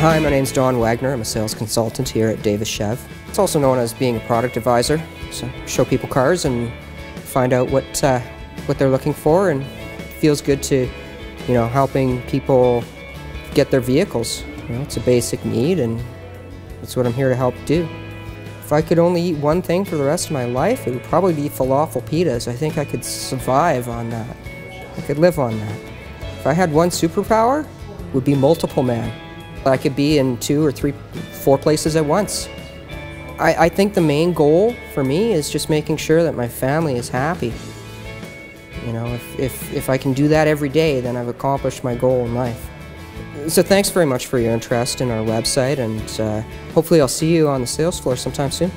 Hi, my name's Don Waagenaar. I'm a sales consultant here at Davis Chev. It's also known as being a product advisor. So show people cars and find out what uh, what they're looking for, and feels good to, you know, helping people get their vehicles. You know, it's a basic need, and that's what I'm here to help do. If I could only eat one thing for the rest of my life, it would probably be falafel pitas. I think I could survive on that. I could live on that. If I had one superpower, it would be multiple man. I could be in two or three, four places at once. I, I think the main goal for me is just making sure that my family is happy. You know, if, if, if I can do that every day, then I've accomplished my goal in life. So thanks very much for your interest in our website, and uh, hopefully I'll see you on the sales floor sometime soon.